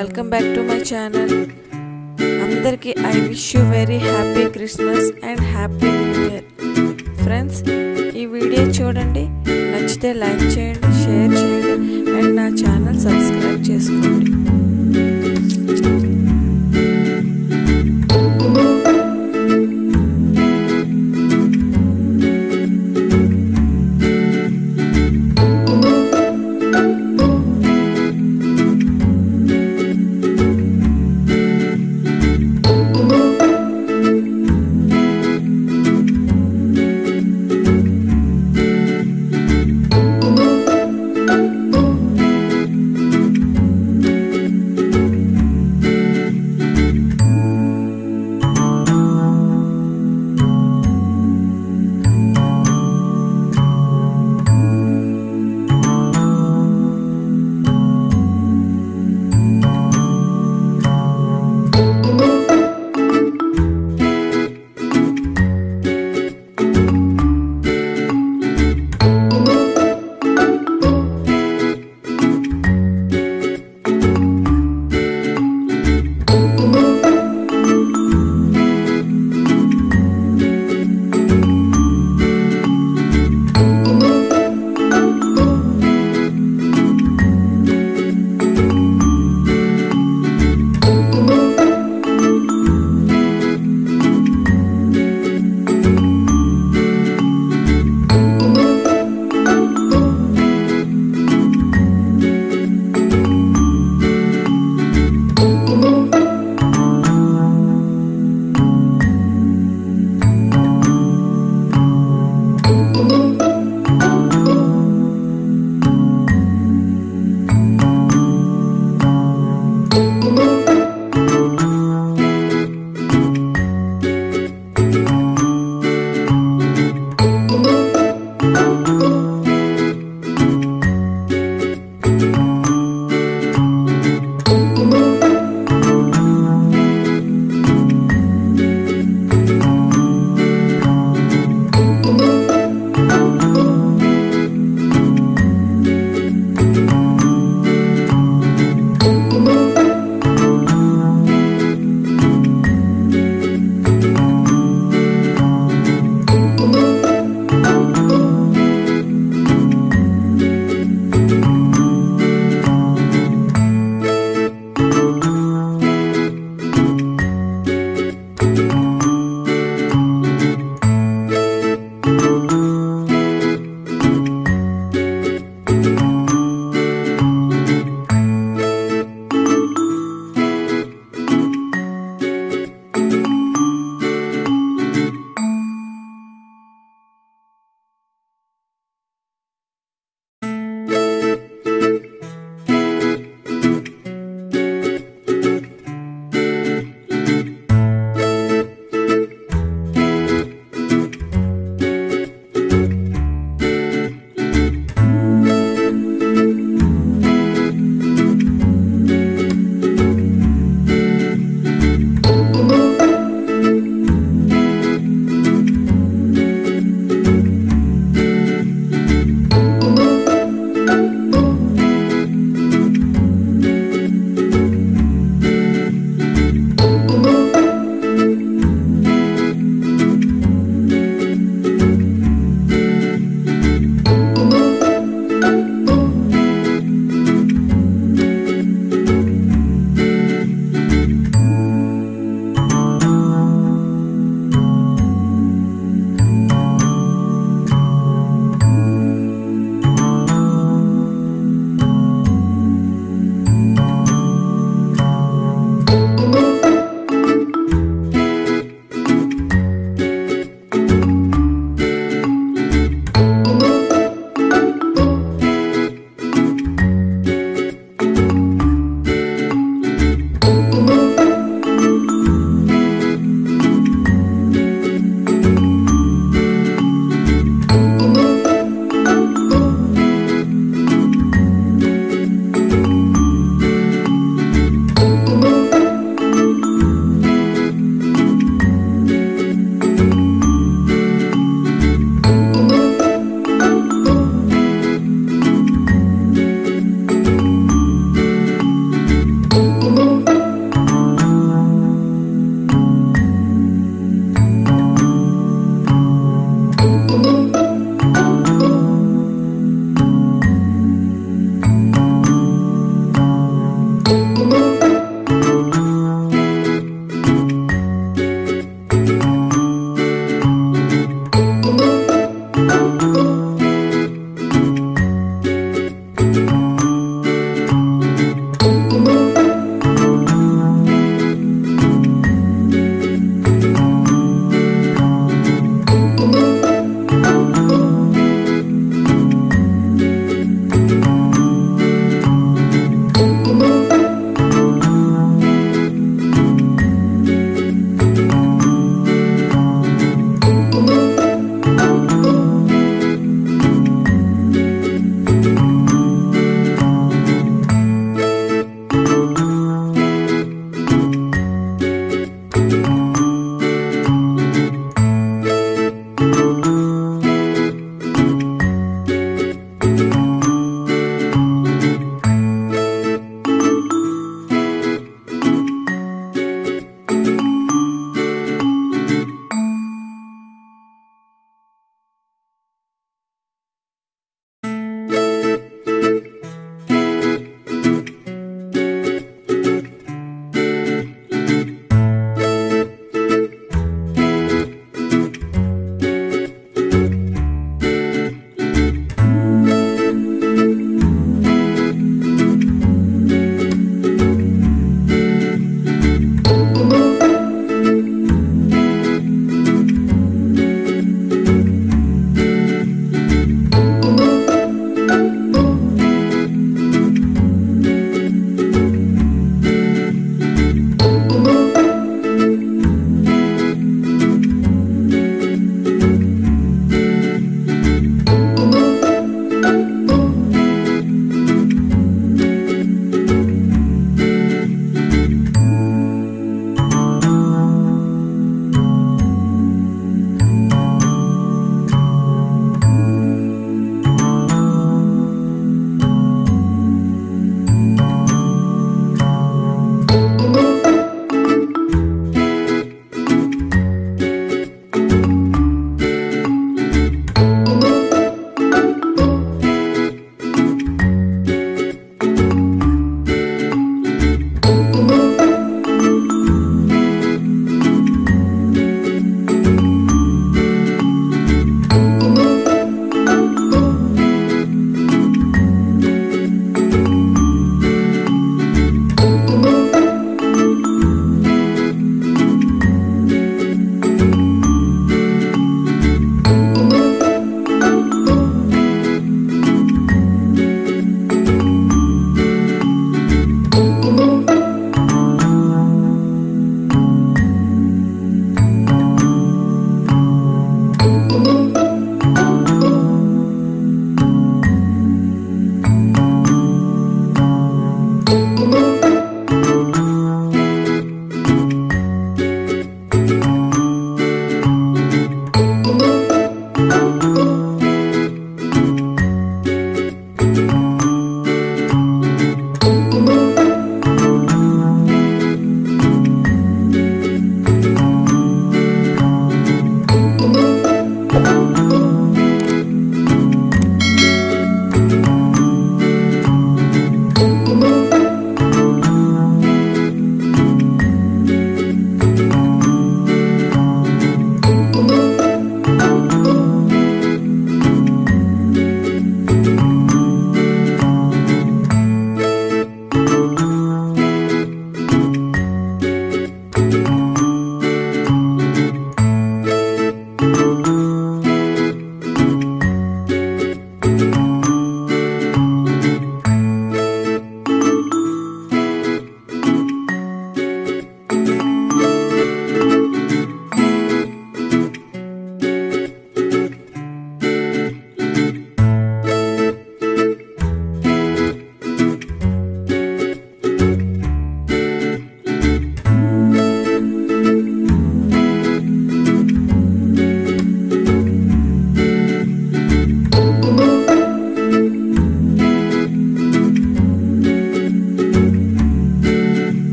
Welcome back to my channel అందరికీ I wish you very happy Christmas and happy new year friends ఈ video చూడండి నచ్చితే like చేయండి share చేయండి and నా ఛానల్ సబ్స్క్రైబ్ చేసుకోండి.